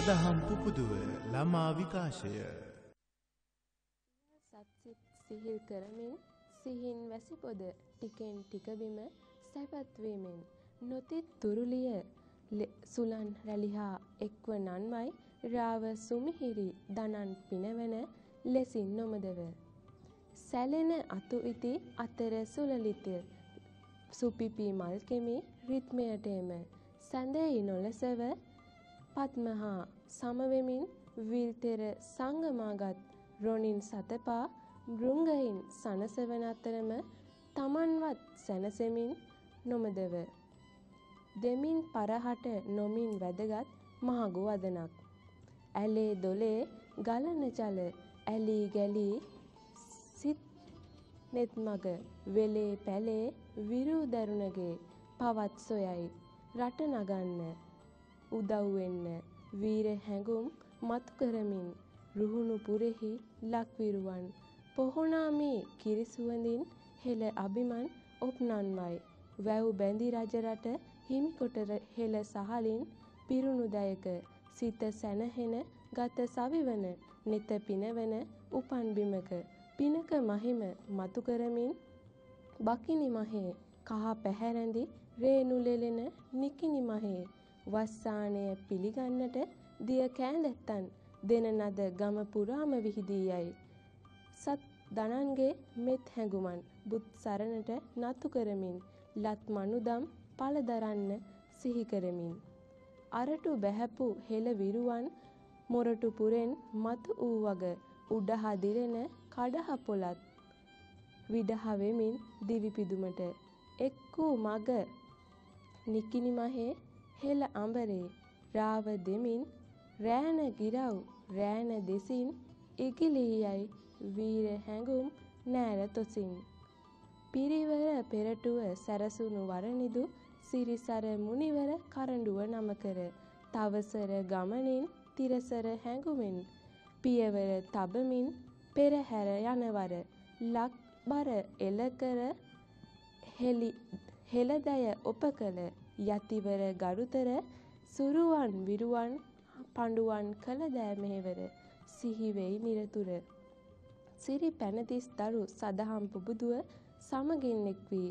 සදහම් පුපුදුව ළමා විකාශය. සත්සිත් සිහිල් කරමින් සිහින් වැසි පොද ටිකෙන් ටික බිම සැපත් වීමෙන් නොතිත් තුරුලිය සුලන් රැලිහා එක්ව නන්වයි රාව සුමිහිරි දනන් පිනවන ලෙසින් නොමදව. සැලෙන අතු ඉති අතර සුලලිත සුපිපි මල් කෙමි රිත්මයට එම සැඳෙහි නොලසව පත්මහා සමවෙමින් විල්තෙර සංගමාගත් රොණින් සතපා මෘංගයින් සනසවන අතරම තමන්වත් සැනසෙමින් නොමදව. දෙමින් පරහට නොමින් වැදගත් මහගු වදනක්. ඇලේ දොලේ ගලන ජල ඇලී ගැලී සිත් නෙත් මග වෙලේ පැලේ විරූ දරුණගේ පවත් සොයයි රට නගන්න උදව් වෙන්න වීර හැඟුම් මතු කරමින් රුහුණු පුරෙහි ලක්විරුවන් පොහොනාමේ කිරිසුවඳින් හෙළ අබිමන් ඔප්නන්වයි. වැව් බැඳි රජරට හිමිකොට හෙළ සහලින් පිරුණු දයක. සිත සැනහෙන ගත සවිවන නෙත පිනවන උපන් බිමක. පිනක මහිම මතු කරමින් බකිනි මහේ. කහ පැහැරැඳි රේණු ලෙලෙන නිකිනි මහේ. වස්සානය පිළිගන්නට දිය කෑඳැත්තන් දෙන නද ගම පුරාම විහිදී යයි. සත් දනන්ගේ මෙත් හැඟුමන් බුත් සරණට නතු කරමින් ලත් මනුදම් පළ දරන්න සිහි කරමින් අරටු බැහැපු හෙළ විරුවන් මොරටු පුරෙන් මතු වූ වග උඩහ දිරෙන කඩහ පොලත් විඩහ වෙමින් දිවි පිදුමට එක් වූ මග නිකිනි මහේ හෙළ අඹරේ රාව දෙමින් රෑන ගිරව් රෑන දෙසින් ඉගිලී යයි වීර හැඟුම් නෑර තොසින්. පිරිවර පෙරටුව සැරසුණු වරනිදු සිරිසර මුනිවර කරඬුව නමකර තවසර ගමනින් තිරසර හැඟුමින් පියවර තබමින් පෙරහැර යනවර ලක් බර එලකර හෙලි හෙළදය ඔපකල යතිවර ගරුතර සුරුවන් විරුවන් පඬුවන් කළ දෑ මෙහෙවර සිහි වෙයි නිරතුර. සිරි පැනතිස් දරු සදහම් පුබුදුව සමගින් එක් වී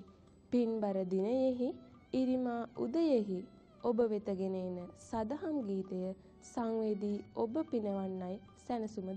පින්බර දිනයෙහි ඉරිමා උදයෙහි ඔබ වෙතගෙන එන සදහම් ගීතය සංවේදී ඔබ පිනවන්නයි සැනසුම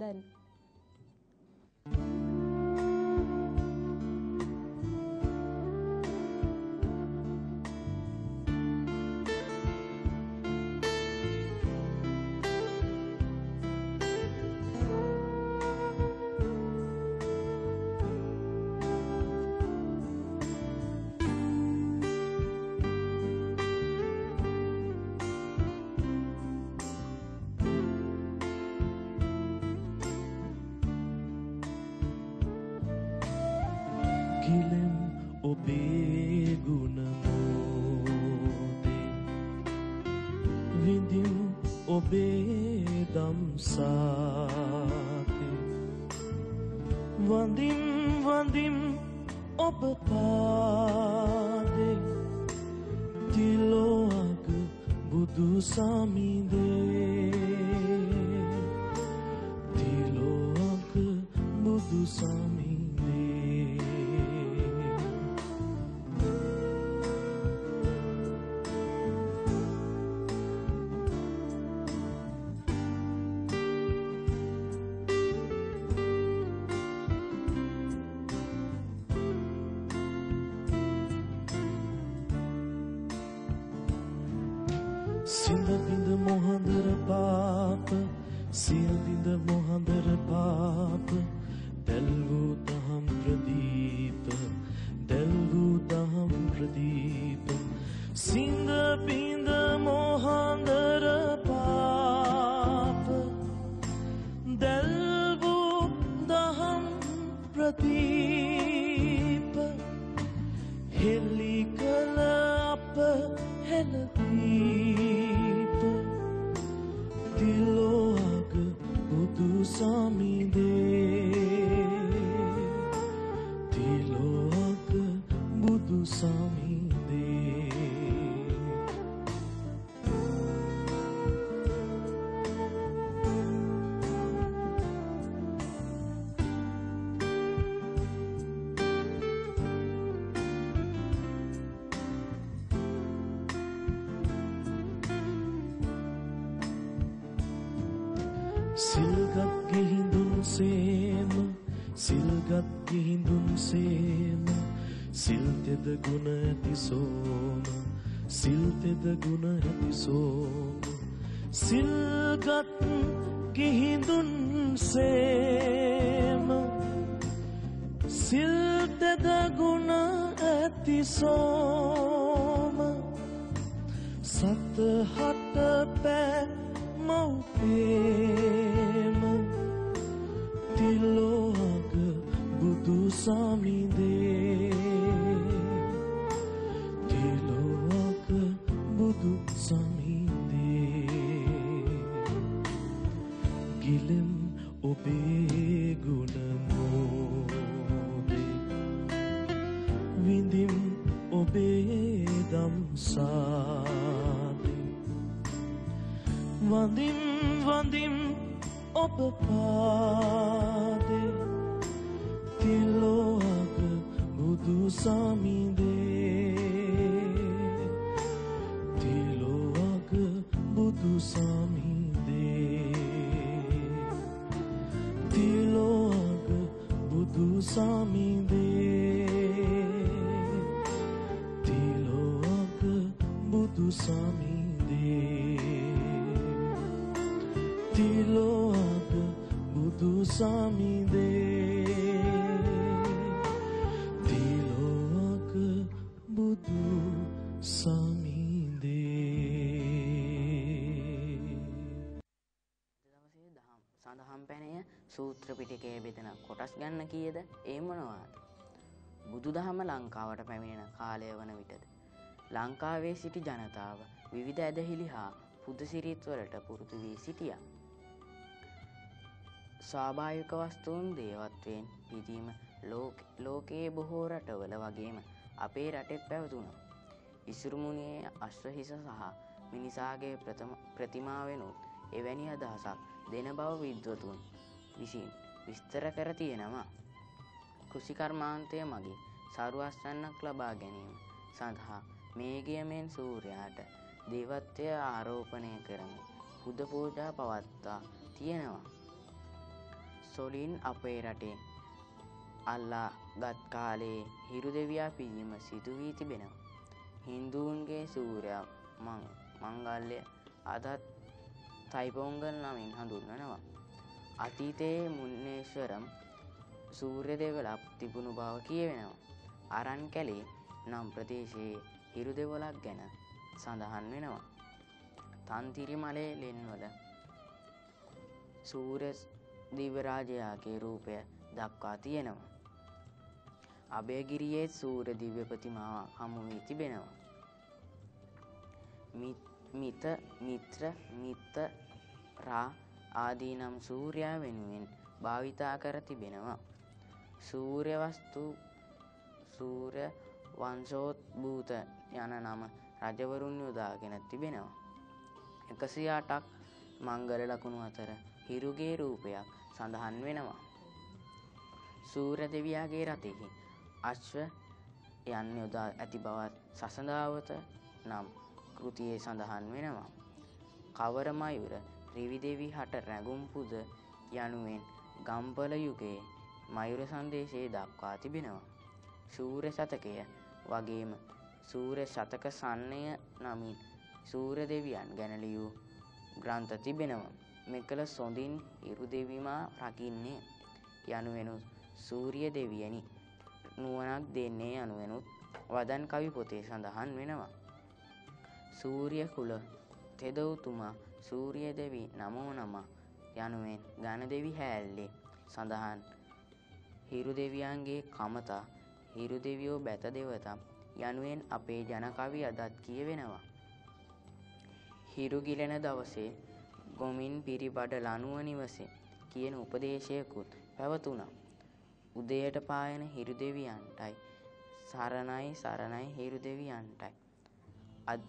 බුදු සමිදේ තිලෝග බුදු සමිදේ ගිලෙම් ඔබේ ගුණමෝදේ විඳිම් ඔබේ දම්සාදේ වඳිම් වඳිම් ඔබ පාදේ ලංකාවට පැමිණෙන කාලය වන විටද. ලංකාවේ සිටි ජනතාව විවිධ ඇදහිලි හා පුදසිරිත්වලට පුරුදු වී සිටිය. ස්වාභායක වස්තුූන් දේවත්වයෙන් පිදීම ලෝකයේ බොහෝ රටවල වගේම අපේ රටෙත් පැවතුන. ඉසුරුමුණයේ අශ්වහිස සහ මිනිසාගේ ප්‍රතිමාවෙනුත් එවැනි අදහසක් දෙන බව විද්වතුන් විසින් විස්තර කර තියෙනවා. කෘෂිකර්මාන්තය මගින් සරුවස්වන්නක් ලබා ගැනීම සඳහා මේගියමෙන් සූරයාට දේවත්වය ආරෝපණය කරමි පුද පූජා පවත්තා තියෙනවා. සොලින් අපේ රටේ අල්ලා ගත් කාලයේ හිරු දෙවයා පිදීම සිදුවී තිබෙනවා. හින්දුූන්ගේ සූරයා මංගල්ලය අදත් තයිපෝංගල් නමින් හඳුන්වනවා. අතීතයේ මුන්නේශ්වරම් සූර්ය දෙවලක් තිබුණු බව කියවෙනවා. අරන් කැලේ නම් ප්‍රදේශයේ හිරු දෙවලක් ගැන සඳහන් වෙනවා. තන්තිරි මලේ ලෙන්වල සූර දිවරාජයාගේ රූපය දක්වා තියෙනවා. අභයගිරියේ සූර දිව්‍ය ප්‍රතිමාව හමුවී තිබෙනවා. මිත මිත්‍ර මිත්ත රා ආදී නම් සූරයා වෙනුවෙන් භාවිතා කර තිබෙනවා. සූර්යවස්තු සූරය වංශෝත් භූත යන නම රජවරුන් යොදාගෙන තිබෙනවා. එකසි අටක් මංගල ලකුණු අතර හිරුගේ රූපයක් සඳහන් වෙනවා. සූර දෙවියාගේ රතෙහි අශ්ව යන්න යොදා ඇති බවත් සසඳාවත නම් කෘතියේ සඳහන් වෙනවා. කවර මයුර රිවිදෙවි හට රැගුම්පුද යනුවෙන් ගම්පල යුගයේ මයුර සන්දේශයේ දක්වා තිබෙනවා. සූර සතකය වගේම සූර ශතක සන්නය නමින් සූර දෙවියන් ගැනලියූ ග්‍රන්ථ තිබෙනවා. මෙකළ සොඳින් ඉරු දෙවිමා රකින්නේ යනුවෙනු සූරිය දෙවියනි නුවනක් දෙන්නේ යනුවෙනුත් වදන් කවි පොතේ සඳහන් වෙනවා. සූරිය කුල තෙදවතුමා සූරිය දෙවි නමෝ නම යනුවෙන් ගණ දෙවි හැල්ලේ සඳහන් හිරු දෙවියන්ගේ කමතා හිරු දෙවියෝ බැත දෙවතම් යනුවෙන් අපේ ජනකවි අදත් කියවෙනවා. හිරුගිලෙන දවසේ ගොමින් පිරිබඩ ලනුව නිවසේ කියන උපදේශයකුත් පැවතුනා. උදයට පායන හිරු දෙවියන්ටයි සරණයි සරණයි හිරු දෙවියන්ටයි.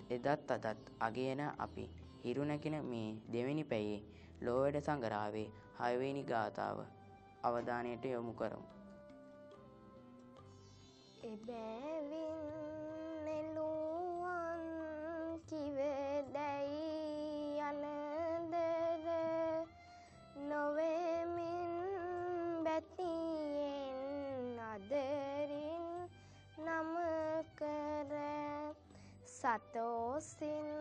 එදත් අදත් අගයන අපි හිරුනැකෙන මේ දෙවැනි පැයේ ලෝවැඩ සඟරාවේ හයවෙනි ගාථාව අවධානයට යොමු කරමු. එබෑවින් නෙළුවන් කිවදැයි අනදර නොවමින් බැතියෙන් අදරින් නමකර සතෝසින්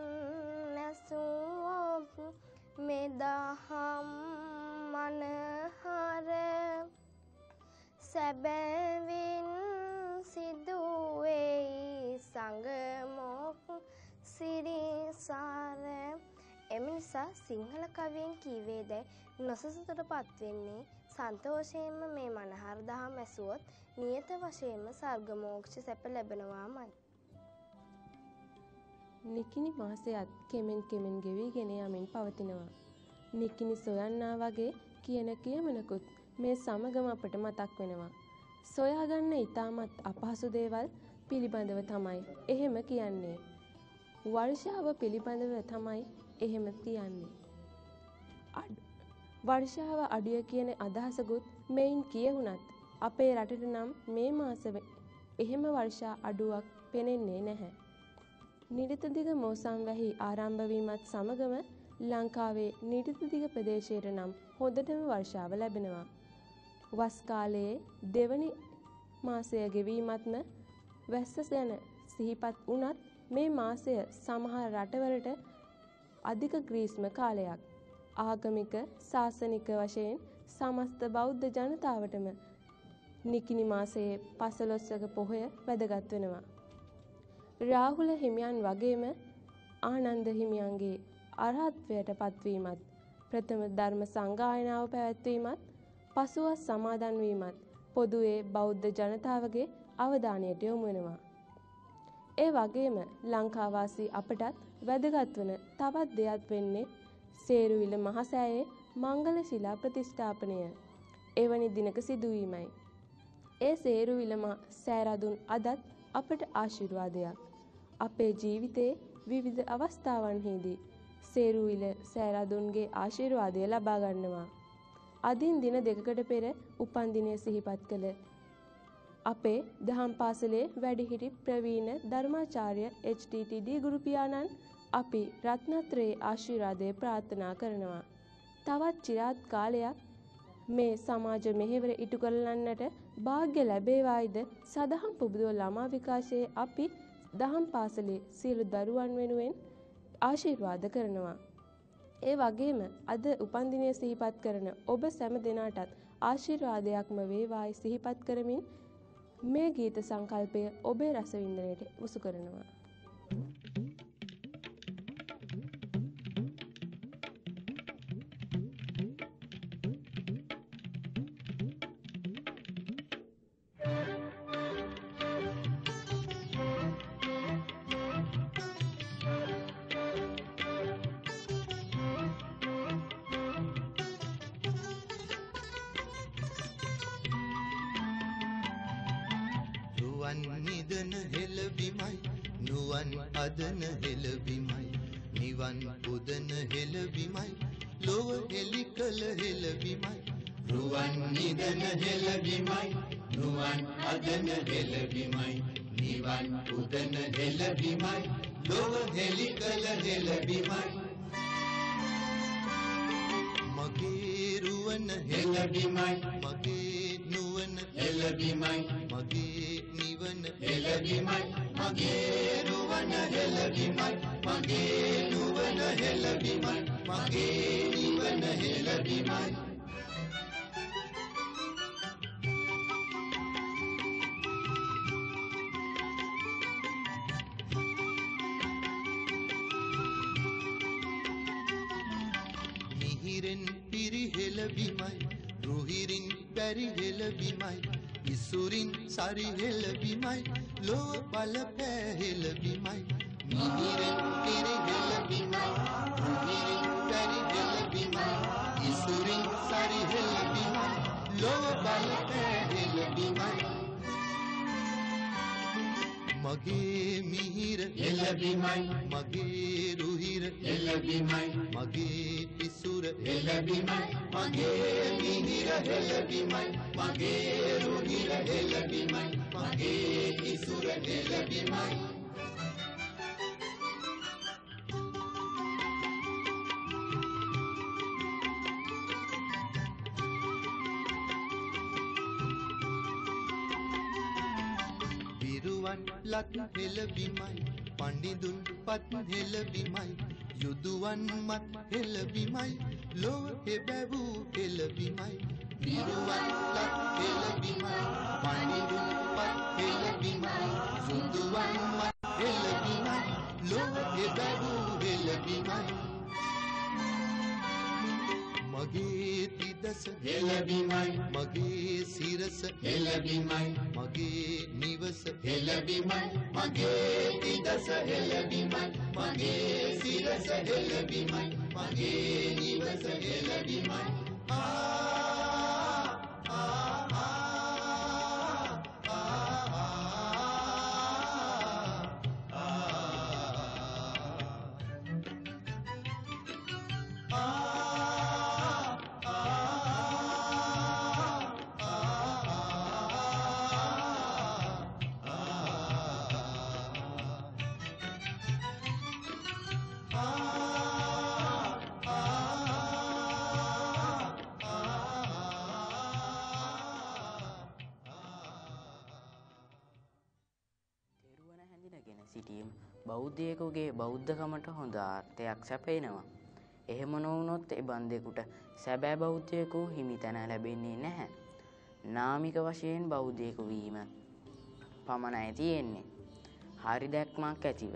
එම නිසා සිංහල කවියෙන් කීවේ දැයි නොසසතුට පත්වෙන්නේ සන්තෝෂයෙන්ම මේ මනහර දහම් ඇසුවොත් නියත වශයෙන්ම සර්ගමෝක්ෂ සැප ලැබෙනවාමයි. නිකිනි මාසයත් කෙමෙන් කෙමෙන් ගෙවීගෙන යමින් පවතිනවා. නිකිනි සොයන්නා වගේ කියන කියමනකුත් මේ සමගම අපට මතක් වෙනවා. සොයාගන්න ඉතාමත් අපහසු දේවල් පිළිබඳව තමයි එහෙම කියන්නේ. වර්ෂාව පිළිබඳව තමයි එහෙම කියන්නේ. වර්ෂාව අඩුය කියන අදහසකුත් මෙයින් කියවුණත් අපේ රටට නම් මේ මාස එහෙම වර්ෂා අඩුවක් පෙනෙන්නේ නැහැ. නිරිතදිග මෝසම් වැහි ආරම්භ වීමත් සමගම ලංකාවේ නිරිතදිග ප්‍රදේශයට නම් හොඳටම වර්ෂාව ලැබෙනවා. වස් කාලයේ දෙවනි මාසය ගෙවීමත්ම වැස්ස ගැන සිහිපත් වුණත් මේ මාසය සමහර රටවලට අධික ග්‍රීස්ම කාලයක්. ආගමික ශාසනික වශයෙන් සමස්ත බෞද්ධ ජනතාවටම නිකිනි මාසයේ පසළොස්වක පොහොය වැදගත් වෙනවා. රාහුල හිමියන් වගේම ආනන්ද හිමියන්ගේ අරහත්වයට පත්වීමත් ප්‍රථම ධර්ම සංගායනාව පැවැත්වීමත් පසුව සමාදන් වීමත් පොදුවේ බෞද්ධ ජනතාවගේ අවධානයට යොමු වෙනවා. ඒ වගේම ලංකාවාසී අපටත් වැදගත් වන තවත් දෙයක් වෙන්නේ සේරුවිල මහසෑයේ මංගල ශිලා ප්‍රතිෂ්ඨාපනය. එවැනි දිනක සිදුවීමයි. ඒ සේරුවිල සෑරදුන් අදත් අපට ආශිර්වාදයක්. අපේ ජීවිතයේ විවිධ අවස්ථාවන්හිදී සේරුවිල සෑරදුන්ගේ ආශිර්වාදය ලබා ගන්නවා. අදින් දින දෙකකට පෙර උපන්දිනය සිහිපත් කළ අපේ දහම් පාසලේ වැඩිහිටි ප්‍රවීණ ධර්මාචාර්ය HTTD ගුරුපියාණන් අපි රත්නත්‍රයේ ආශිර්වාදය ප්‍රාර්ථනා කරනවා. තවත් চিරාත් කාලයක් මේ සමාජ මෙහෙවර ඉටු කරලන්නට වාග්ය ලැබේවායිද සදහම් පුබුදුව ළමා විකාශයේ අපි දහම් පාසලේ සියලු දරුවන් වෙනුවෙන් ආශිර්වාද කරනවා. ඒ වගේම අද උපන්දිනය සිහිපත් කරන ඔබ සැම දෙනාටත් ආශිර්වාදයක්ම වේවායි සිහිපත් කරමින් මේ ගීත සංකල්පය ඔබේ රසවින්දනයට උසු කරනවා. රුවන් නිදන හෙළබිමයි නුවන් අදන හෙළබිමයි නිවන් පුදන හෙළබිමයි ලොව හෙළි කළ හෙළබිමයි. රුවන් නිදන හෙළබිමයි නුවන් අදන හෙළබිමයි නිවන් පුදන හෙළබිමයි ලොව හෙළි කළ හෙළබිමයි. මගේ රුවන හෙළබිමයි මගේ නුවන හෙළබිමයි. හෙළබිමයි මිහිරෙන් පිරිහෙල බිමයි රුහිරින් පැරිහෙල බිමයි ඉසුරින් සරිහෙල බිමයි ලෝ බල පෑහෙල බිමයි මිහිරෙන් මගේ මිහිර එළබිමයි. මගේ රුහිර එළබිමයි. මගේ ඉසුර එළබිමයි. මගේ මිහිර එළබිමයි. මගේ රුහිර එළබිමයි. මගේ ඉසුර එළබිමයි විරුවන් ලත් හෙළබිමයි පණිදුන් පත් හෙළබිමයි යුදුවන් මත් හෙළබිමයි ලොව හෙබැවූ හෙළබිමයි විරුවන් ලත් හෙළබිමයි පණිදුන් පත් හෙළබිමයි යුදුවන් මත් හෙළබිමයි ලොව හෙබැවූ හෙළබිමයි මගේ තිදස හෙළබිමයි මගේ සිරස හෙළබිමයි මගේ නිවස හෙළබිමයි මගේ තිදස හෙළබිමයි මගේ සිරස හෙළබිමයි මගේ නිවස හෙළබිමයි ආ ආ සිටීම බෞද්ධයෙකුගේ බෞද්ධකමට හොඳ ආර්ථයක් සැපයනවා. එහෙම නොවුනොත් එබන්දෙකුට සැබෑ බෞද්ධයෙකු හිමි තැන ලැබෙන්නේ නැහැ. නාමික වශයෙන් බෞද්ධයෙකු වීම පමණයි තියෙන්නේ. හරි දැක්මක් ඇතිව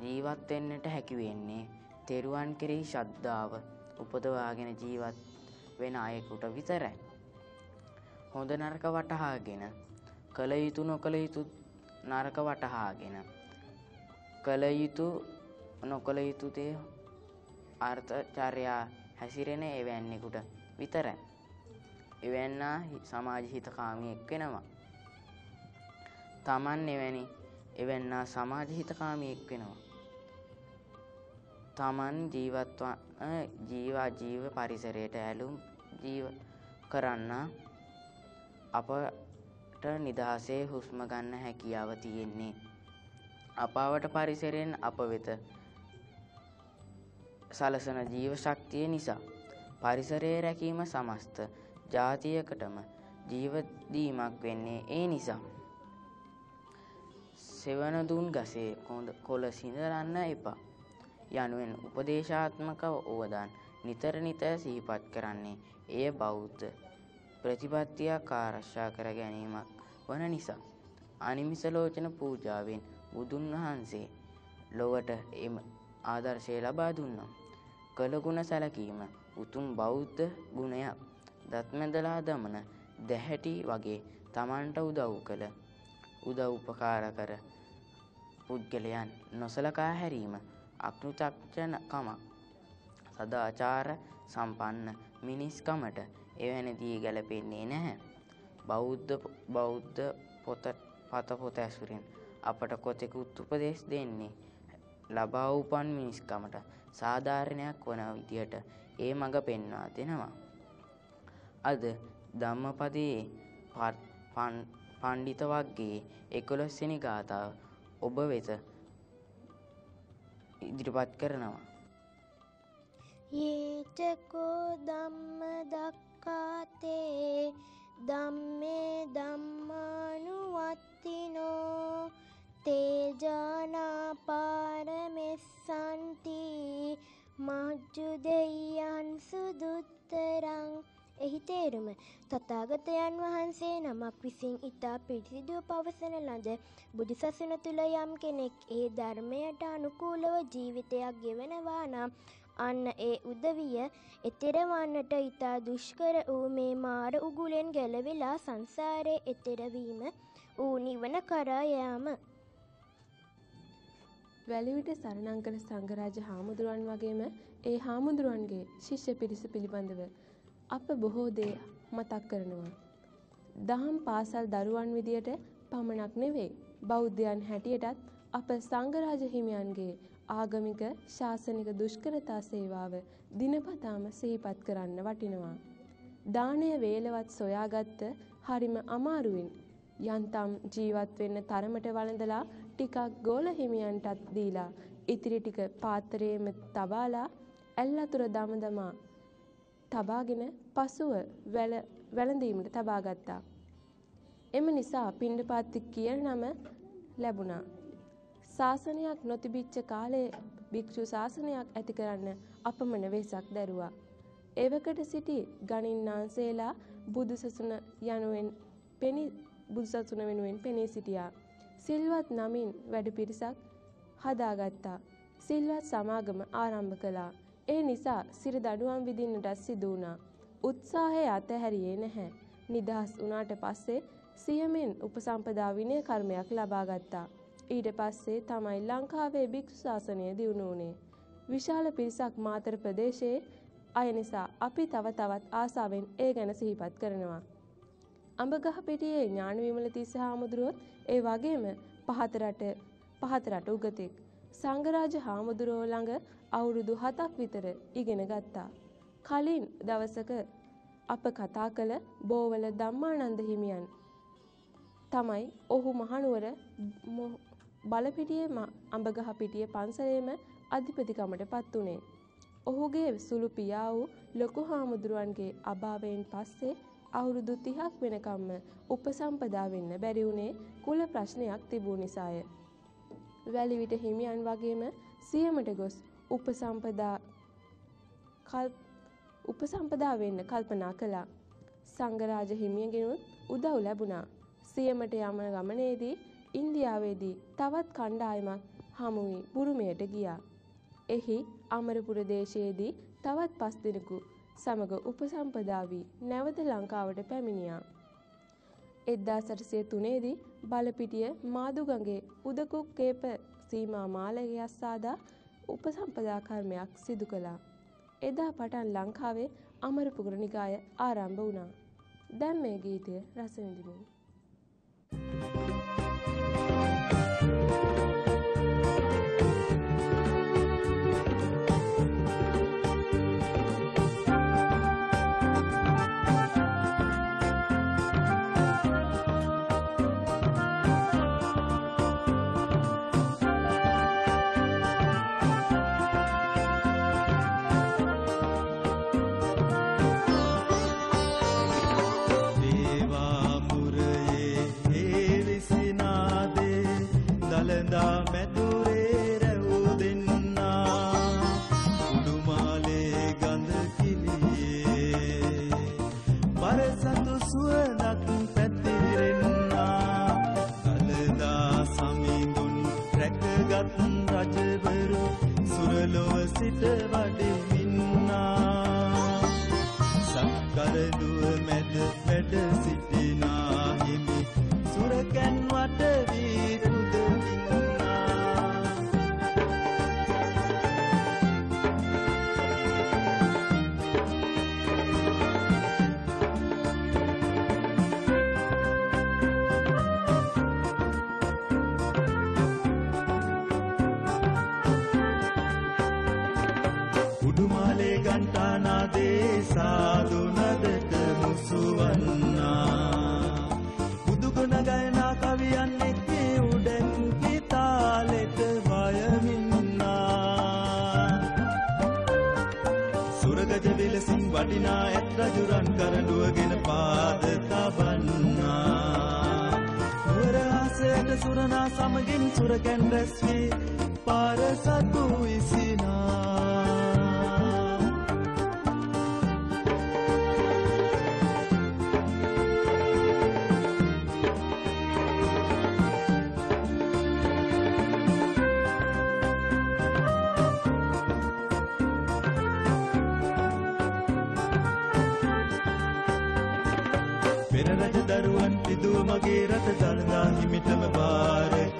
ජීවත් වෙන්නට හැකි වෙන්නේ තෙරුවන් කෙරෙහි ශ්‍රද්ධාව උපදවාගෙන ජීවත් වෙන අයෙකුට විතරයි. හොඳ නරක වටහාගෙන කළ යුතු නොකළ යුතු නරක වටහාගෙන කළ යුතු නොකළ යුතු දේ අර්ථචර්යා හැසිරෙන එවැන්නෙකුට විතරයි. එවැන්නා හි- සමාජ හිතකාමියෙක් වෙනවා. තමන් එවැනි එවැන්නා සමාජ හිතකාමියෙක් වෙනවා. තමන් ජීවත්ව ජීවා ජීව පරිසරයට ඇලුම් ජීව කරන්න අපට නිදහසේ හුස්ම ගන්න හැකියාව තියෙන්නේ. අපාවට පරිසරයෙන් අප වෙත සලසන ජීව ශක්තිය නිසා. පරිසරයේ රැකීම සමස්ත ජාතියකටම ජීවදීමක් වෙන්නේ ඒ නිසා. සෙවනදුන් ගසේ කොඳ කොළ සිඳරන්න එපා. යනුවෙන් උපදේශාත්මක ඕවදන් නිතර නිතර සිහිපත් කරන්නේ එය බෞද්ධ ප්‍රතිපත්තියක් ආරක්ෂා කර ගැනීමක් වන නිසා. අනිමිසලෝචන පූජාවෙන් බුදුන් වහන්සේ ලොවට එම ආදර්ශය ලබා දුන්නම්. කළගුණ සැලකීම උතුම් බෞද්ධ ගුණයක් දත්මැදලා දමන දැහැටි වගේ තමන්ට උදව් කළ උදව් උපකාර කර පුද්ගලයන් නොසලකා හැරීම අකෘතක්ෂණකමක් සදාචාර සම්පන්න මිනිස්කමට එවැනදී ගැලපෙන්නේ නැහැ. බෞද්ධ බෞද්ධ පොත පතපොත ඇසුරෙන් අපට කොතෙකුත් උපදෙස් දෙන්නේ ලබා උපන් මිනිස්කමට සාධාරණයක් වන විදියට ඒ මඟ පෙන්වා දෙනවා. අද ධම්මපදයේ පණ්ඩිත වක්ගේ එකොළොස්වෙනි ගාථාව ඔබ වෙත ඉදිරිපත් කරනවා. යේචකෝ ධම්ම දක්කාතේ ධම්මේ ධම්මානුවත්තිනෝ තේජානා පාරමෙස්සන්ති මජ්ජු දෙයයන් සුදුත්තරං එහි තේරුම තථාගතයන් වහන්සේ නමක් විසින් ඊතා පිරිසිදුව පවසන ලද බුදුසසුන තුළ යම් කෙනෙක් ඒ ධර්මයට අනුකූලව ජීවිතයක් ගෙවනවා නම් අන්න ඒ උදවිය එතෙරවන්නට ඉතා දුෂ්කර වූ මේ මාර උගුලෙන් ගැලවෙලා සංසාරයේ එතෙරවීම ඌ නිවන කරා යාම වැලිවිට සරණංකල සංඝරාජ හාමුදුරුවන් වගේම ඒ හාමුදුරුවන්ගේ ශිෂ්‍ය පිරිස පිළිබඳව අප බොහෝ දේ මතක් කරනවා. දහම් පාසල් දරුවන් විදියට පමණක් නෙවෙයි බෞද්ධයන් හැටියටත් අප සංඝරාජ හිමියන්ගේ ආගමික ශාසනික දුෂ්කරතා සේවාව දිනපතාම සිහිපත් කරන්න වටිනවා. දානය වේලවත් සොයාගත්ත හරිම අමාරුවෙන් යන්තම් ජීවත් වෙන්න තරමට වළඳලා ටිකක් ගෝල හිමියන්ටත් දීලා ඉතිරි ටික පාත්‍රයේම තබාලා ඇල්ලතුර දම දමා තබාගෙන පසුව වැල වැළඳීමට තබා ගත්තා. එම නිසා පිණ්ඩපාති කියන නම ලැබුණා. ශාසනයක් නොතිබිච්ච කාලේ භික්ෂු ශාසනයක් ඇති කරන්න අපමණ වෙසක් දැරුවා. එවකට සිටි ගණින්නාන්සේලා බුදුසසුන යනුවෙන් පෙනී බුදුසසුන වෙනුවෙන් පෙනී සිටියා. සිල්වත් නමින් වැඩ පිරිසක් හදාගත්තා. සිල්වත් සමාගම ආරම්භ කළා. ඒ නිසා සිර දඩුවම් විදින්නට සිදු වුණා. උත්සාහය අතහැරියේ නැහැ. නිදහස් වුණාට පස්සේ සියමෙන් උපසම්පදා විනය කර්මයක් ලබා ගත්තා. ඊට පස්සේ තමයි ලංකාවේ භික්ෂු ශාසනය දියුණු වුණේ. විශාල පිරිසක් මාතර ප්‍රදේශයේ අය නිසා අපි තව තවත් ආසාවෙන් ඒ ගැන සිහිපත් කරනවා. අඹගහපිටියේ ඥාන විමල තිස්ස හාමුදුරුවොත් ඒ වගේම පහත රට පහත රට උගතෙක්. සංඝරාජ හාමුදුරුවෝ ළඟ අවුරුදු 7ක් විතර ඉගෙන ගත්තා. කලින් දවසක අප කතා කළ බෝවල ධම්මානන්ද හිමියන් තමයි ඔහු මහනුවර බලපිටියේ අඹගහපිටිය පන්සලේම අධිපතිකමට පත් වුණේ. ඔහුගේ සුළු පියා වූ ලොකු හාමුදුරුවන්ගේ අභාවයෙන් පස්සේ අවුරුදු 30ක් වෙනකම්ම උපසම්පදා වෙන්න බැරි වුණේ කුල ප්‍රශ්නයක් තිබූ නිසාය. වැලිවිට හිමියන් වගේම සියමට ගොස් උපසම්පදා උපසම්පදා වෙන්න කල්පනා කළා. සංඝරාජ හිමියගෙනුත් උදව් ලැබුණා. සියමට යමන ගමනේදී ඉන්දියාවේදී තවත් කණ්ඩායමක් හමු වී බුරුමයට ගියා. එහි අමරපුර දේශයේදී තවත් පස් දෙනෙකු සමග උපසම්පදා වී නැවත ලංකාවට පැමිණියා. 1803 දී බලපිටිය මාදුගඟේ උදකුක් කේප සීමා මාලකයක් සාදා උපසම්පදා කර්මයක් සිදු කළා. එදා පටන් ලංකාවේ අමරපුර නිකාය ආරම්භ වුණා. දැන් මේ ගීතය රස විඳිමු. da සමිඳුනි සිරි දලලා ඉරහඳට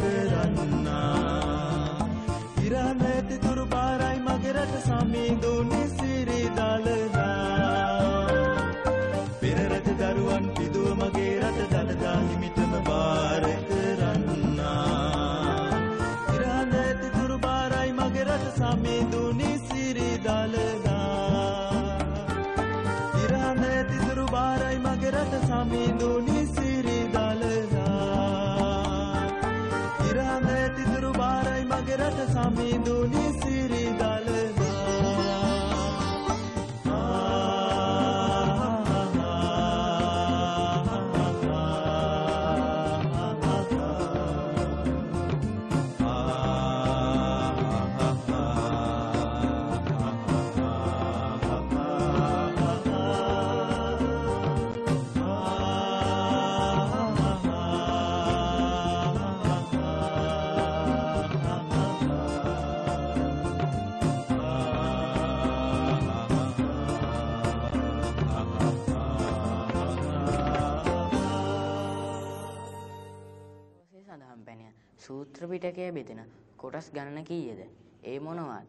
සූත්‍ර පිටකය බෙදෙන කොටස් ගණන කීයද? ඒ මොනවාද?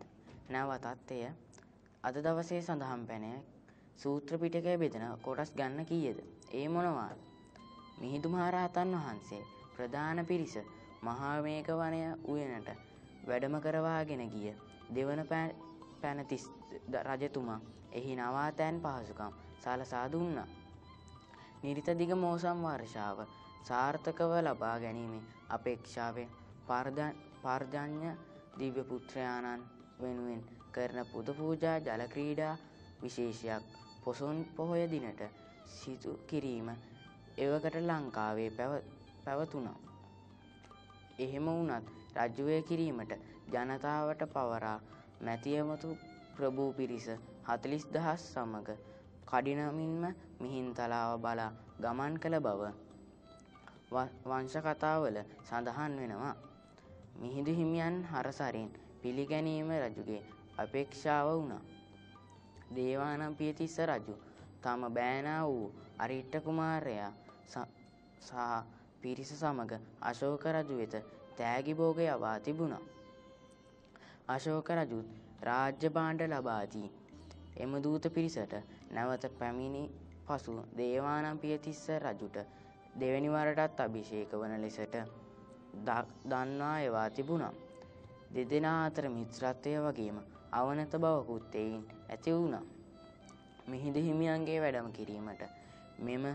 නැවතත් එය අද දවසේ සඳහන් පැනය සූත්‍ර පිටකය බෙදෙන කොටස් ගන්න කීයද? ඒ මොනවාද? මිහිඳු මහරහතන් වහන්සේ ප්‍රධාන පිරිස මහා මේක වනය උයනට වැඩම කරවාගෙන ගිය දෙවන පැනතිස් රජතුමා එහි නවාතැන් පහසුකම් සලසා දුන්නා. නිරිත දිග මෝසම් වර්ෂාව සාර්ථකව ලබා ගැනීමේ අපේක්ෂාවෙන් පර්ජඥ දිව්‍ය පුත්‍රයාණන් වෙනුවෙන් කරන පුද පූජා ජල ක්‍රීඩා විශේෂයක් පොසොන් පොහොය දිනට සිදු කිරීම එවකට ලංකාවේ පැවතුනා. එහෙම වුණත් රජ්ජුවය කිරීමට ජනතාවට පවරා මැතියමතු ප්‍රභූ පිරිස හතලිස් දහස් සමඟ කඩිනමින්ම මිහින්තලාව බලා ගමන් කළ බව වංශකතාවල සඳහන් වෙනවා. මිහිඳු හිමියන් හරසරින් පිළිගැනීම රජුගේ අපේක්ෂාව වුණා. දේවානම් පියතිස්ස රජු තම බෑනා වූ අරිට්ට කුමාරයා සහ පිරිස සමග අශෝක රජු වෙත තෑගි භෝග යවා තිබුණා. අශෝක රජුත් රාජ්‍ය භාණ්ඩ ලබා දී එම දූත පිරිසට නැවත පැමිණි පසු දේවානම් පියතිස්ස රජුට දෙවැනි වරටත් අභිෂේක වන ලෙසට දන්වා එවා තිබුණා. දෙදෙනා අතර මිත්‍රත්වය වගේම අවනත බවකුත් එයින් ඇති වුණා. මිහිඳු හිමියන්ගේ වැඩම කිරීමට මෙම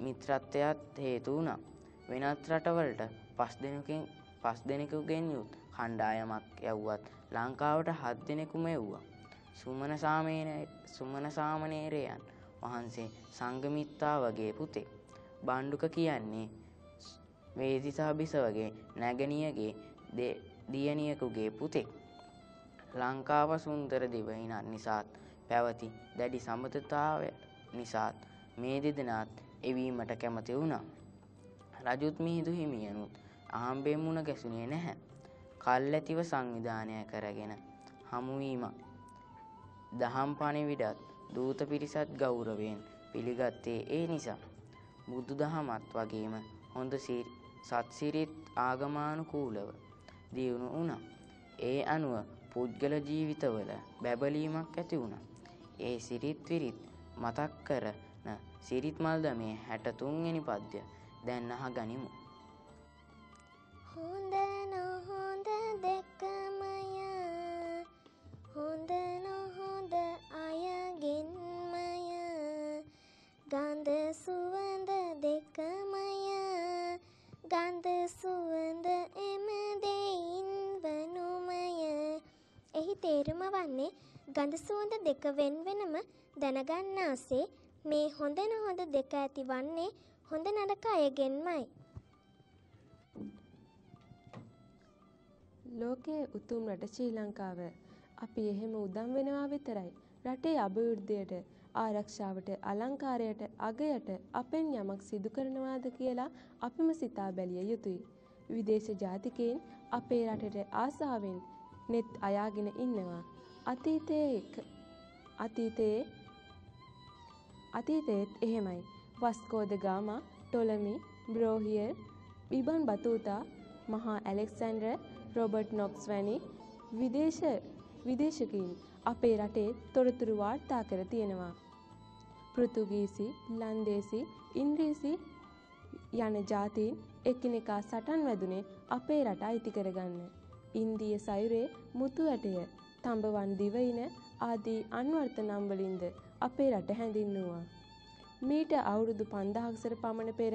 මිත්‍රත්වයත් හේතු වුණා. වෙනත් රටවලට පස් දෙනකින් පස් දෙනෙකුගෙන් යුත් කණ්ඩායමක් යව්වත් ලංකාවට හත් දෙනෙකුම එව්වා. සුමන සුමන සාමණේරයන් වහන්සේ සංගමිත්තා වගේ පුතේ. බණ්ඩුක කියන්නේ වේදිසා බිසවගේ නැගණියගේ දියණියකුගේ පුතෙක්. ලංකාව සුන්දර දිවයිනන් නිසාත් පැවති දැඩි සම්බන්ධතාවය නිසාත් මේ දෙදෙනාත් එවීමට කැමති වුණා. රජුත් මිහිඳු හිමියනුත් අහම්බෙන් මුණ ගැසුණේ නැහැ. කල්ැතිව සංවිධානය කරගෙන හමුවීමක්. දහම් පණිවිඩත් දූත පිරිසත් ගෞරවයෙන් පිළිගත්තේ ඒ නිසා. බුදු දහමත් වගේම හොඳ සත්සිරිත් ආගමානුකූලව දියුණු වුණා. ඒ අනුව පුද්ගල ජීවිතවල බැබලීමක් ඇති වුණා. ඒ සිරිත් විරිත් මතක් කරන සිරිත් මල්දමේ හැට තුන්වෙනි පද්‍ය දැන් අහ ගනිමු. හොඳ නොහොඳ දෙකමය හොඳ නොහොඳ අයගෙන්මය ගඳ සුවඳ ගඳ සුවඳ එම දෙයින් වනුමය එහි තේරුම වන්නේ ගඳ සුවඳ දෙක වෙන් වෙනම දැනගන්නාසේ මේ හොඳ නොහොඳ දෙක ඇති වන්නේ හොඳ නරක අයගෙන්මයි. ලෝකයේ උතුම් රට ශ්‍රී ලංකාව. අපි එහෙම උදම් වෙනවා විතරයි. රටේ අභිවෘද්ධියට ආරක්ෂාවට අලංකාරයට අගයට අපෙන් යමක් සිදු කරනවාද කියලා අපිම සිතා බැලිය යුතුයි. විදේශ ජාතිකයින් අපේ රටට ආසාවෙන් නෙත් අයාගෙන ඉන්නවා. අතීතයේ අතීතයේ අතීතයේත් එහෙමයි. වස්කෝද ගාමා, ටොලමි, බ්‍රෝහියර්, බිබන් බතූතා, මහා ඇලෙක්සැන්ඩර්, රොබර්ට් නොක්ස් වැනි විදේශ විදේශකයින් අපේ රටේ තොරතුරු වාර්තා කර තියෙනවා. පෘතුගීසි, ලන්දේසි, ඉංග්‍රීසි යන ජාතීන් එකිනෙකා සටන් වැදුනේ අපේ රට අයිති කරගන්න. ඉන්දිය සයුරේ මුතු ඇටය, තඹවන් දිවයින ආදී අන්වර්ථ නම් වලින්ද අපේ රට හැඳින්වුවා. මීට අවුරුදු 5000කට පමණ පෙර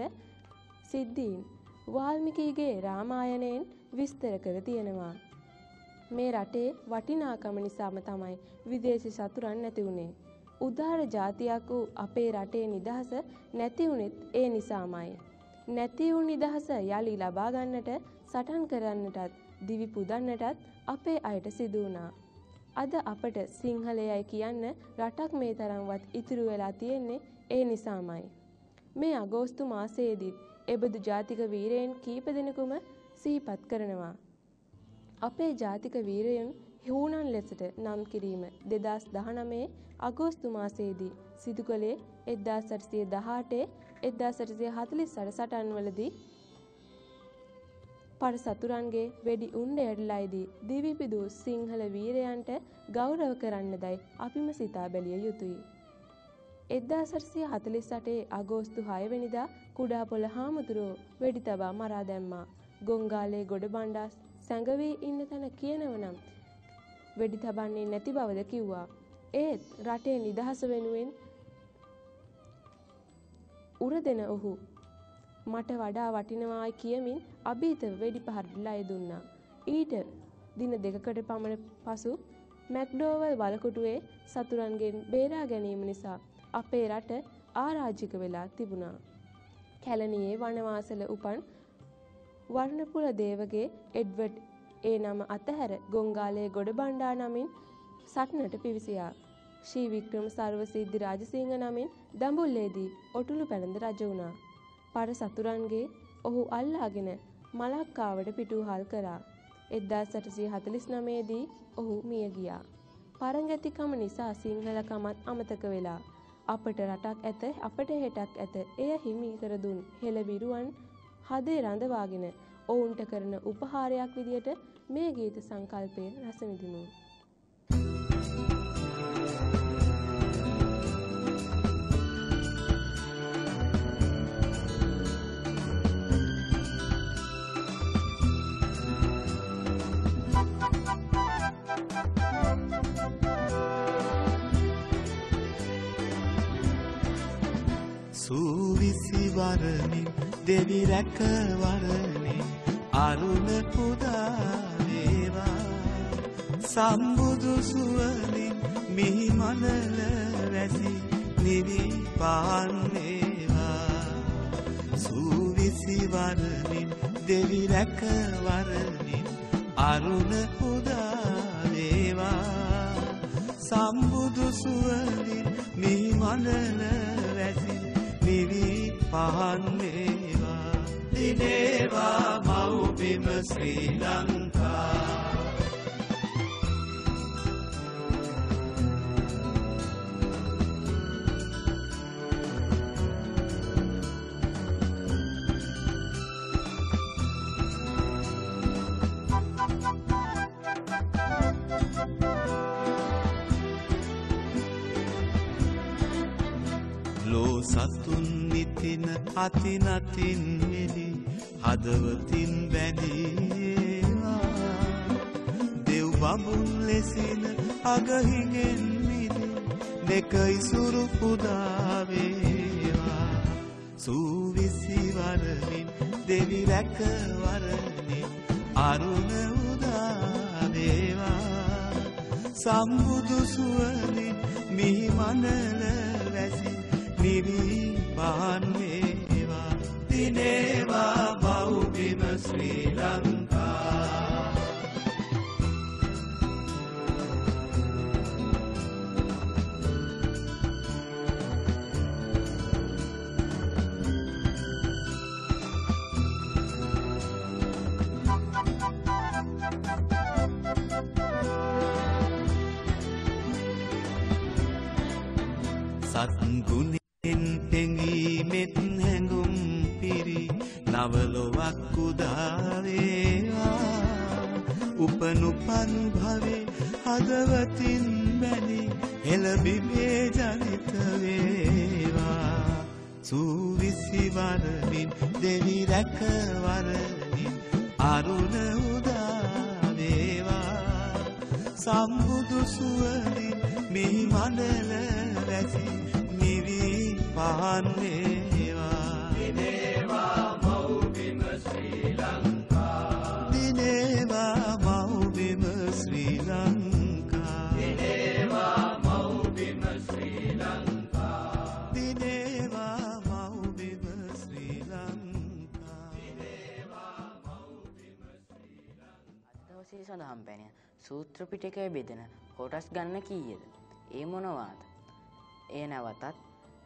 සිද්ධීන් වාල්මීකිගේ රාමායනයෙන් විස්තර කර තියෙනවා. මේ රටේ වටිනාකම නිසාම තමයි විදේශි සතුරන් නැති වුනේ. උදාර ජාතියක් වූ අපේ රටේ නිදහස නැති වුනේත් ඒ නිසාමයි. නැති වූ නිදහස යලි ලබා ගන්නට සටන් කරන්නටත් දිවි පුදන්නටත් අපේ අයට සිදු වුණා. අද අපට සිංහලයයි කියන්න රටක් මේ තරම්වත් ඉතුරු වෙලා තියෙන්නේ ඒ නිසාමයි. මේ අගෝස්තු මාසයේදීත් එබඳු ජාතික වීරයන් කීප දෙනෙකුම සිහිපත් කරනවා. අපේ ජාතික වීරයන් හූනන් ලෙසට නම් කිරීම 2019 අගෝස්තු මාසයේදී සිදු කළේ 1818 1848 සටන්වලදී පර සතුරන්ගේ වෙඩි උණ්ඩයටලයිදී දිවිපිදූ සිංහල වීරයන්ට ගෞරව කරන්නදයි අපිම සිතා බැලිය යුතුයි. එද්දා සටසිය හතලිස් අටේ අගෝස්තු හයවැනිදා කුඩාපොළ හාමුදුරුවෝ වෙඩි තබා මරා දැම්මා. ගොංගාලේ ගොඩ බණ්ඩා සැඟවී ඉන්න තැන කියනවනම් වෙඩි තබන්නේ නැති බවද කිව්වා. ඒත් රටේ නිදහස වෙනුවෙන් උර දෙන ඔහු මට වඩා වටිනවායි කියමින් අභීතව වෙඩි පහරලා දුන්නා. ඊට දින දෙකකට පමණ පසු මැක්ඩෝවල් වලකුටුවේ සතුරන්ගෙන් බේරා ගැනීම නිසා අපේ රට ආරාජික වෙලා තිබුණා. කැලණියේ වනවාසල උපන් වර්ණපුල දේවගේ එඩ්වඩ් ඒ නම අතහැර ගොංගාලයේ ගොඩබණ්ඩා නමින් සටනට පිවිසියා. ශ්‍රී වික්‍රම සර්වසිද්ධි රාජසිංහ නමින් දඹුල්ලේදී ඔටුළු පැළඳ රජ වුණා. පර සතුරන්ගේ ඔහු අල්ලාගෙන මලක්කාවට පිටුහල් කරා. එද්දා සටසිය හතලිස් නමේදී ඔහු මිය ගියා. පරංගැතිකම නිසා සිංහලකමත් අමතක වෙලා. අපට රටක් ඇත අපට හෙටක් ඇත එය හිමි කර දුන් හෙළබිරුවන් හදේ රඳවාගෙන ඔවුන්ට කරන උපහාරයක් විදියට මේ ගීත සංකල්පය රස විඳිමු. සූවිසි වරමින් දෙවි රැකවරණේ අරුණ පුදාවේවා. සම්බුදු සුවලින් මිහි මනල වැසි නිවි පාන්නේවා. සූවිසි වරමින් දෙවි රැකවරණින් අරුණ පුදාවේවා. සම්බුදු සුවලින් මිහි මනල වැසි නිවි පහන්නේවා දිනේවා මව්බිම ශ්‍රී ලංකා. ලෝ සතුන් නිතින අතිනතින් මෙලි හදවතින් බැඳීවා. දෙව් බඹුන් ලෙසින අගහිගෙන් මිදි දෙක ඉසුරු පුදාවේවා සූවිසි වරමින් දෙවි රැකවරමින් අරුණ උදාවේවා සම්බුදු සුවලින් මිහි මනල වැසි නිවි පාන්නේවා දිනේවා බෞබිම ශ්‍රී ලංකා. උපනුපන් භවේ හදවතින් බැනි එළබිමේ ජනිත වේවා. සූවිසි වරමින් දෙවි රැකවරමින් අරුණ උදාවේවා සම්බුදු සුවලින් මිහි මනල වැසි නිවි පහන්නේවා සඳහම් පැනය සූත්‍ර පිටකය බෙදෙන කොටස් ගන්න කීයද. ඒ මොනවාද. එය නැවතත්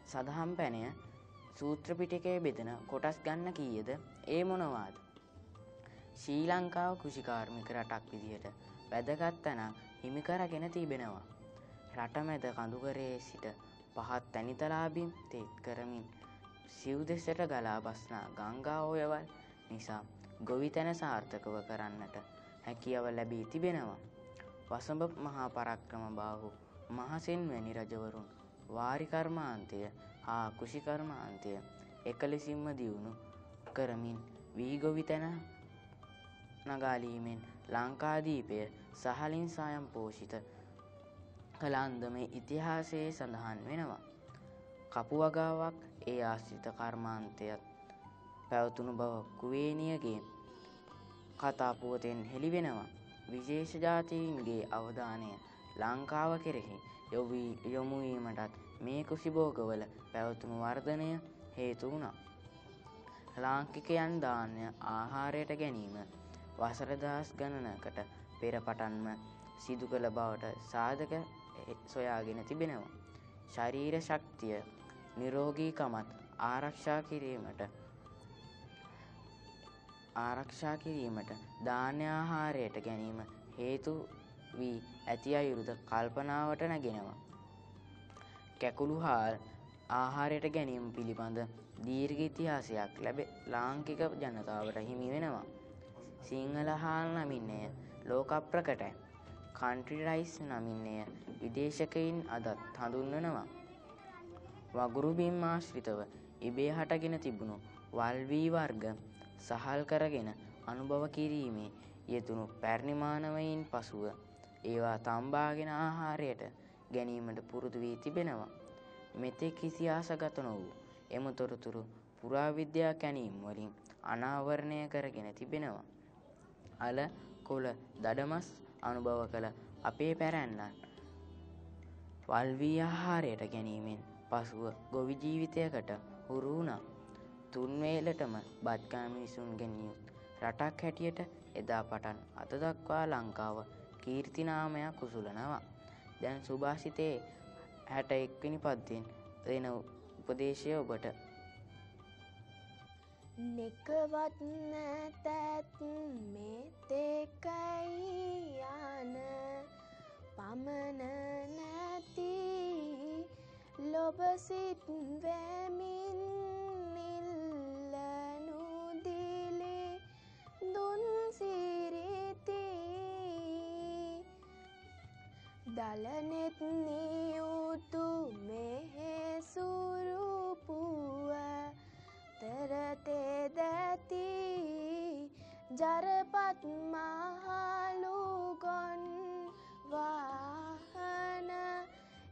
සදහම් පැනය සූත්‍ර පිටකය බෙදෙන කොටස් ගන්න කීයද ඒ මොනවාද. ශ්‍රී ලංකාව කෘෂිකාර්මික රටක් විදිහට වැදගත් තැනක් හිමිකරගෙන තිබෙනවා. රටමැද කඳුකරයේ සිට පහත් තැනිතලාබිම් තෙත් කරමින් සිව් දෙසට ගලා බස්නා ගංගා ඔයවල් නිසා ගොවිතැන සාර්ථකව කරන්නට හැකියාව ලැබී තිබෙනවා. වසඹ මහා පරක්‍රම බාහු මහසෙන් වැනි රජවරුන් වාරිකර්මාන්තය හා කෘෂිකර්මාන්තය එක ලෙසින්ම දියුණු කරමින් වීගොවිතැන නගාලීමෙන් ලංකාදීපය සහලින් සායම් පෝෂිත කළ අන්දමේ ඉතිහාසයේ සඳහන් වෙනවා. කපු වගාවක් ඒ ආශ්‍රිත කර්මාන්තයත් පැවතුණු බව කුවේනියගේ කතාපුවතෙන් හෙළි වෙනවා. විශේෂ ජාතීන්ගේ අවධානය ලංකාව කෙරෙහි යොමුවීමටත් මේ කෘෂිභෝගවල පැවතුණු වර්ධනය හේතු වුණා. ලාංකිකයන් ධාන්‍ය ආහාරයට ගැනීම වසරදහස් ගණනකට පෙර පටන්ම සිදු කළ බවට සාධක සොයාගෙන තිබෙනවා. ශරීර ශක්තිය නිරෝගීකමත් ආරක්ෂා කිරීමට ආරක්ෂා කිරීමට ධාන්‍ය ආහාරයට ගැනීම හේතු වී ඇති අයුරුද කල්පනාවට නැගෙනවා. කැකුළු හාල් ආහාරයට ගැනීම පිළිබඳ දීර්ඝ ඉතිහාසයක් ලැබ ලාංකික ජනතාවට හිමි වෙනවා. සිංහල හාල් නමින් එය ලෝක ප්‍රකටයි. කන්ට්‍රි රයිස් නමින් එය විදේශකයින් අදත් හඳුන්වනවා. වගුරු බිම් ආශ්‍රිතව ඉබේ හටගෙන තිබුණු වල්වී වර්ග සහල් කරගෙන අනුභව කිරීමේ යෙදුණු පැරණි මානවයින් පසුව ඒවා තම්බාගෙන ආහාරයට ගැනීමට පුරුදු වී තිබෙනවා. මෙතෙක් ඉතිහාසගත නොවූ එම තොරතුරු පුරාවිද්‍යා කැණීම් වලින් අනාවරණය කරගෙන තිබෙනවා. අල කොළ දඩමස් අනුභව කළ අපේ පැරැන්නන් වල්වී ආහාරයට ගැනීමෙන් පසුව ගොවි ජීවිතයකට හුරු වුණා. තුන් වේලටම බත් කන මිනිසුන්ගෙන් යුත් රටක් හැටියට එදා පටන් අද දක්වා ලංකාව කීර්තිනාමයක් කුසුලනවා. දැන් සුභාෂිතයේ හැට එක්වෙනි පද්දෙන් දෙන උපදේශය ඔබට නෙකවත් නැතැත් මෙතෙකයි යන පමණ නැති ලොබසිත් වැමින් දලනෙත් නියුතු මෙහෙසුරුපුුව තරතේ දැති ජරපත් මහලුගොන් වාහන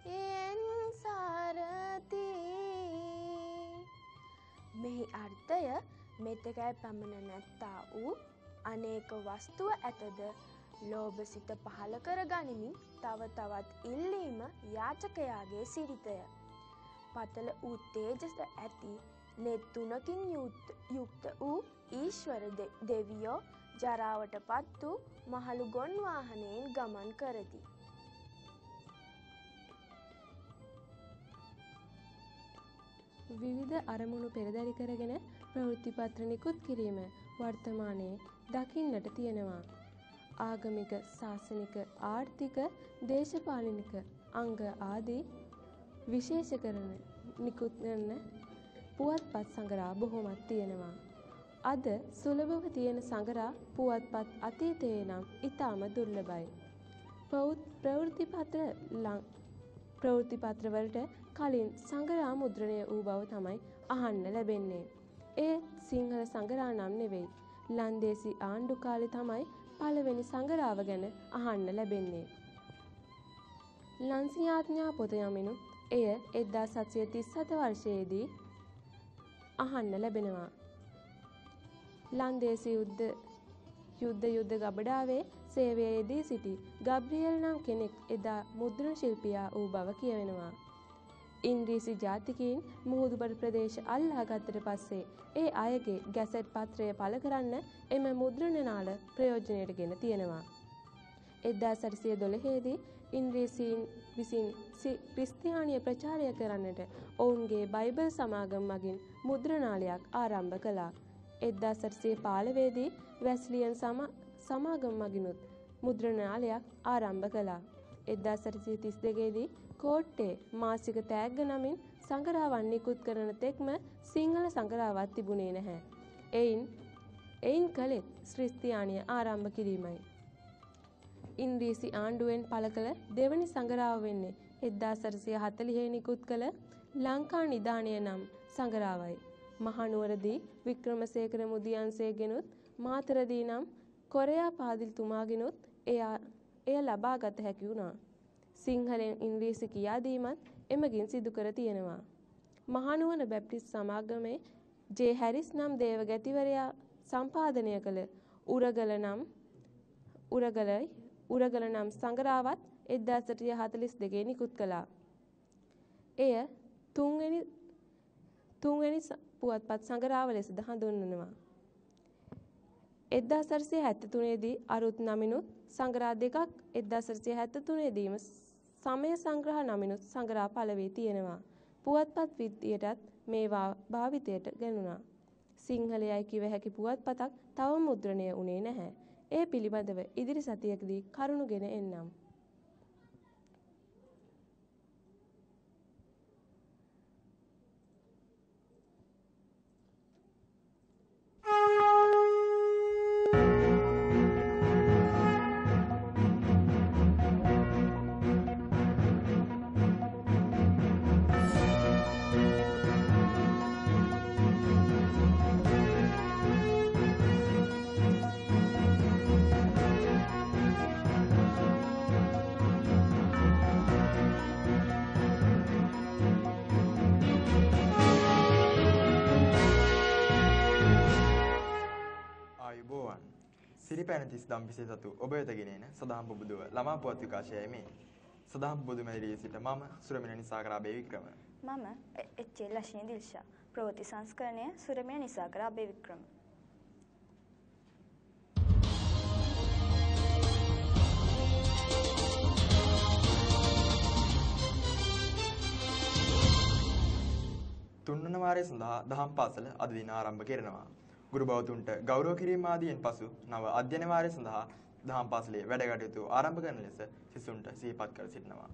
එන් සාරති. මෙහි අර්ථය මෙතකැයි පමණ නැත්තා වූ අනේක වස්තුව ඇතද? ලෝභ සිත පහළ කර ගනිමින් තව තවත් ඉල්ලීම යාචකයාගේ සිරිතය. පතල වූ තේජස ඇති නෙත් තුනකින් යුක්ත වූ ඊශ්වර දෙවියෝ ජරාවට පත් වූ මහළු ගොන්වාහනයෙන් ගමන් කරති. විවිධ අරමුණු පෙරදැරි කරගෙන ප්‍රවෘත්තිපත්‍ර නිකුත් කිරීම වර්තමානයේ දකින්නට තියෙනවා. ආගමික ශාසනික ආර්ථික දේශපාලනික අංග ආදී විශේෂ කරන නිකුත් කරන පුවත්පත් සඟරා බොහොමත් තියෙනවා. අද සුලභව තියෙන සඟරා පුවත්පත් අතීතයේ නම් ඉතාම දුර්ලභයි. ප්‍රවෘත්තිපත්‍ර ප්‍රවෘත්තිපත්‍රවලට කලින් සඟරා මුද්‍රණය වූ බව තමයි අහන්න ලැබෙන්නේ. ඒ සිංහල සඟරා නම් නෙවෙයි. ලන්දේසි ආණ්ඩු කාලේ තමයි පළවෙනි සඟරාව ගැන අහන්න ලැබෙන්නේ. ලන්සියාඥා පොත යමිනු එය එද්දා සත්සය තිස්සත වර්ෂයේදී අහන්න ලැබෙනවා. ලන්දේසි යුද්ධ යුද්ධ යුද්ධ ගබඩාවේ සේවයේදී සිටි ගබ්‍රියල් නම් කෙනෙක් එදා මුද්‍රණ ශිල්පියා වූ බව කියවෙනවා. ඉන්දීසි ජාතිකයින් මුහුදුබඩ ප්‍රදේශ අල්ලාගත්තට පස්සේ ඒ අයගේ ගැසට් පත්‍රය පළ කරන්න එම මුද්‍රණනාල ප්‍රයෝජනයට ගෙන තියෙනවා. එද්දා සරසිය දොළහේදී ඉන්ද්‍රීසිීන් විසින් ක්‍රිස්තියානිය ප්‍රචාරය කරන්නට ඔවුන්ගේ බයිබල් සමාගම් මගින් මුද්‍රණාලයක් ආරම්භ කළා. එද්දා සරසිය පාලවේදී වැස්ලියන් සමාගම් මගිනුත් මුද්‍රණාලයක් ආරම්භ කලා. 1932 දී කෝට්ටේ මාසික තෑග්ග නමින් සඟරාවන් නිකුත් කරන තෙක්ම සිංහල සඟරාවක් තිබුණේ නැහැ. එයින් එයින් කළෙත් ශ්‍රිස්තියානිය ආරම්භ කිරීමයි. ඉන්දීසි ආණ්ඩුවෙන් පළ කළ දෙවනි සඟරාව වෙන්නේ 1940 නිකුත් කළ ලංකා නිධානය නම් සඟරාවයි. මහනුවරදී වික්‍රමසේකර මුදියන්සේගෙනුත් මාතරදී නම් කොරයා පාදිල් තුමාගෙනුත් එයා ලබා ගත හැකි වුණා. සිංහලෙන් ඉංග්‍රීසි කියාදීමත් එමගින් සිදු කර තියෙනවා. මහනුවන බැප්ටිස් සමාගමේ ජේ හැරිස් නම් දේවගැතිවරයා සම්පාදනය කළ උරගල නම් උරගලයි උරගල නම් සංගරාවත් එද්දා සටිය හතලිස් දෙගේ නිකුත් කළා. එය තුන්වැනි තුන්වැනි පුවත්පත් සංගරාව ලෙසද හඳුන්වනවා. එද්දා සරසිය හැත්ත තුනේදී අරුත් නමිනුත් සංගරා දෙකක් එද්දා සරසිය හැත්ත තුනේදීම සමය සංග්‍රහ නමිනුත් සංගරා පළ වී තියෙනවා. පුවත්පත් විද්‍යයටත් මේවා භාවිතයට ගැනුණා. සිංහලයයි කිව හැකි පුවත්පතක් තවම මුද්‍රණය වුණේ නැහැ. ඒ පිළිබඳව ඉදිරි සතියකදී කරුණු ගෙන එන්නම්. සිරිපැණතිස් දම්පිසේ සතු ඔබ වෙත ගෙනෙන සදහම් පුබුදුව ළමා පුවත් විකාශයයි මේ. සදහම් පුබුදු මැදිරියේ සිට මම සුරමින නිසාකර අබේ වික්‍රම. මම එච්.එල්. ලක්ෂ්මී දිල්ෂා. ප්‍රවෘත්ති සංස්කරණය සුරමින නිසාකර අබේ වික්‍රම. තුන්වන වාරය සඳහා දහම් පාසල අද දින ආරම්භ කරනවා. ගුරු බෞතුන්ට ගෞරව කිරීම ආදියෙන් පසු නව අධ්‍යයන වාරය සඳහා දහම් පාසලේ වැඩ කටයුතු ආරම්භ කරන ලෙස සිසුන්ට සිහිපත් කර සිටිනවා.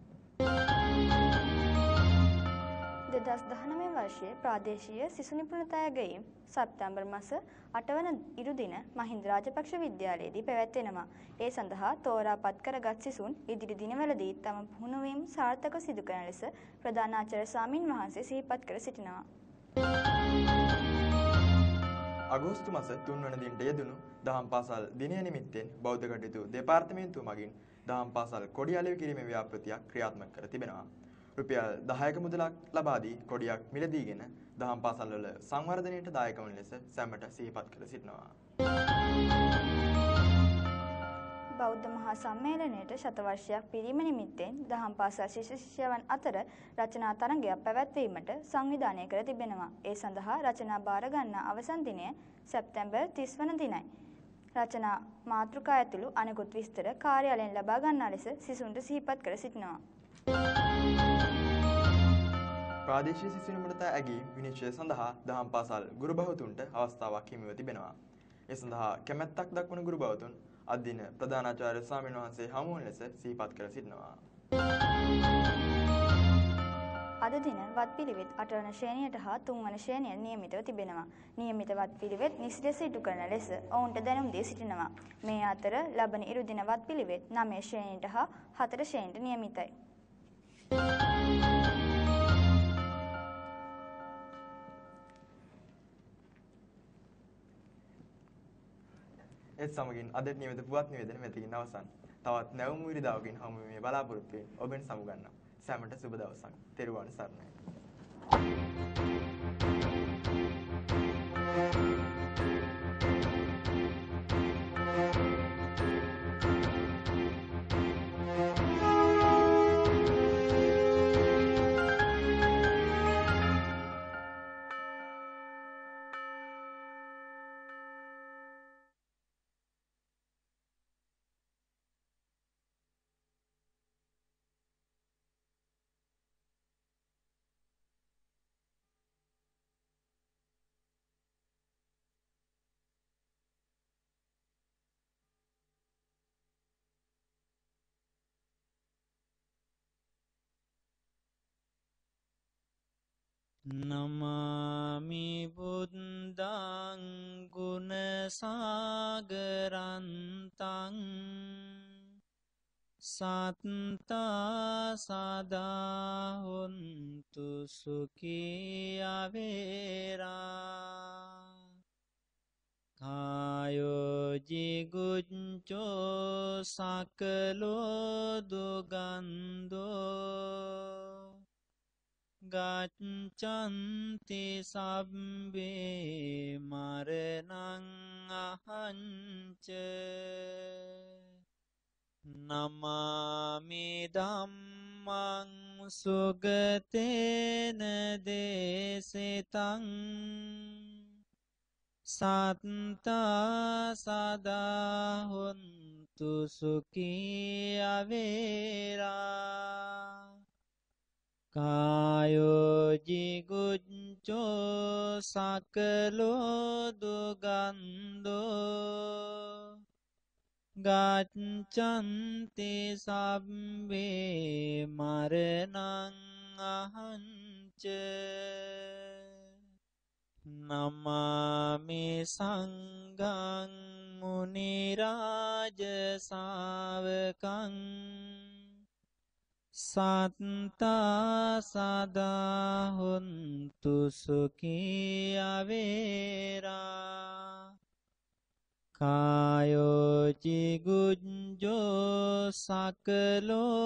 දෙදස් දහනමේ වර්ෂයේ ප්‍රාදේශීය සිසු නිපුණතා ගැයීම් සැප්තැම්බර් මස අටවන ඉරුදින මහින්ද රාජපක්ෂ විද්‍යාලයේදී පැවැත්වෙනවා. ඒ සඳහා තෝරා පත් කරගත් සිසුන් ඉදිරි දිනවලදී තම පුහුණුවීම් සාර්ථක සිදු කරන ලෙස ප්‍රධානාචාර්ය ස්වාමින් වහන්සේ සිහිපත් කර සිටිනවා. අගෝස්තු මස 3 වන දිනට යෙදුණු දහම් පාසල් දිනය නිමිත්තෙන් බෞද්ධ කටයුතු දෙපාර්තමේන්තුව මගින් දහම් පාසල් කොඩි අලෙවි කිරීමේ ව්‍යාපෘතියක් ක්‍රියාත්මක කර තිබෙනවා. රුපියල් 10ක මුදලක් ලබා දී කොඩියක් මිලදීගෙන දහම් පාසල් වල සංවර්ධනයට දායක වන ලෙස සැමට සිහිපත් කර සිටිනවා. බෞද්ධ මහා සම්මේලනයට ශතවර්ෂයක් පිරීම නිමිත්තෙන් දහම් පාසල් ශිෂ්‍ය ශිෂ්‍යයන් අතර රචනා තරඟයක් පැවැත්වීමට සංවිධානය කර තිබෙනවා. ඒ සඳහා රචනා බාර ගන්නා අවසන් දිනය සැප්තැම්බර් 30 වන දිනයි. රචනා මාතෘකා ඇතුළු අනෙකුත් විස්තර කාර්යාලයෙන් ලබා ගන්නා ලෙස සිසුන්ට සිහිපත් කර සිටිනවා. ප්‍රාදේශීය සිසු නිමඩතා ඇගේ විනිශ්චය සඳහා දහම් පාසල් ගුරු බහතුන්ට අවස්ථාවක් හිමිව තිබෙනවා. ඒ සඳහා කැමැත්තක් දක්වන ගුරු බහතුන් අදින ප්‍රධානාචාර්ය ස්වාමීන් වහන්සේ හමුවන ලෙස සිහිපත් කර සිටිනවා. අද දින වත්පිළිවෙත් අටවන ශ්‍රේණියට හා තුන්වන ශ්‍රේණිය නියමිතව තිබෙනවා. නියමිත වත්පිළිවෙත් නිසිලෙස ඉටු කරන ලෙස ඔවුන්ට දැනුම් දී සිටිනවා. මේ අතර ලබන ඉරු දින වත්පිළිවෙත් 9 ශ්‍රේණියට හා 4 ශ්‍රේණියට නියමිතයි. ඒත් සමගින් අද නියමිත පුවත් නිවේදන මෙතකින් අවසන්. තවත් නැවුම් විරිදාවකින් හමු වීමේ බලාපොරොත්තු වෙමින් ඔබෙන් සමුගන්නම්. සැමට සුබ දවසක්. තෙරුවන් සරණයි. නමාමි බුද්දං ගුණසාගරන්තං සත්තා සදාහොන්තු සුකී අවේරා කායෝජිගුච්චෝ සකලෝදුගන්දෝ ගච්චන්ති සබ්බේ මරණං අහංච නමාමි ධම්මං සුගතේන දේශිතං සත්තා සදාහොන්තු සුකී අවේරා කායෝජිගුච්චෝ සකලෝදුගන්දෝ ගච්චන්ති සබ්බේ මරණං අහංචේ නමාමි සංගං මුනිරාජසාවකං සත්තා සදාහොන්තු සුකී අවේරා කායෝචිගුජ්ජෝ සකලෝදුගන්දෝ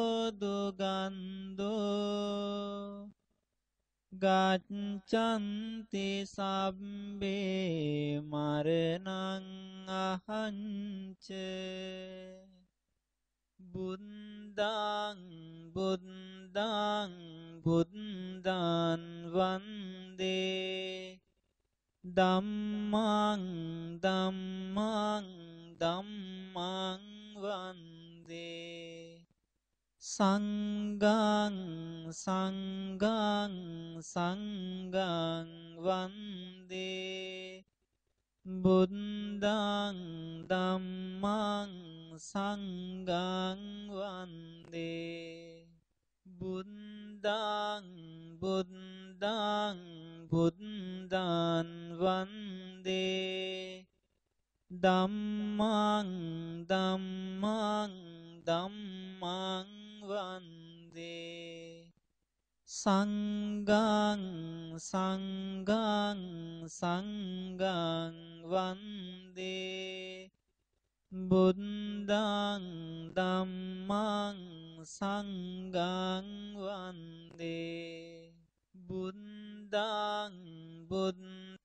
ගච්චන්ති සබ්බේ මරණං අහංච බුද්දං බුද්දං බුද්දන් වන්දේ ධම්මං ධම්මං ධම්මං වන්දේ සංගං සංගං සංගං වන්දේ බුද්දං ධම්මං සංගං වන්දේ. බුද්දං බුද්දං බුද්දන් වන්දේ. ධම්මං ධම්මං ධම්මං වන්දේ. සංගං සංගං සංගං වන්දේ බුද්දං ධම්මං සංගං වන්දේ බුද්දං බුද්දං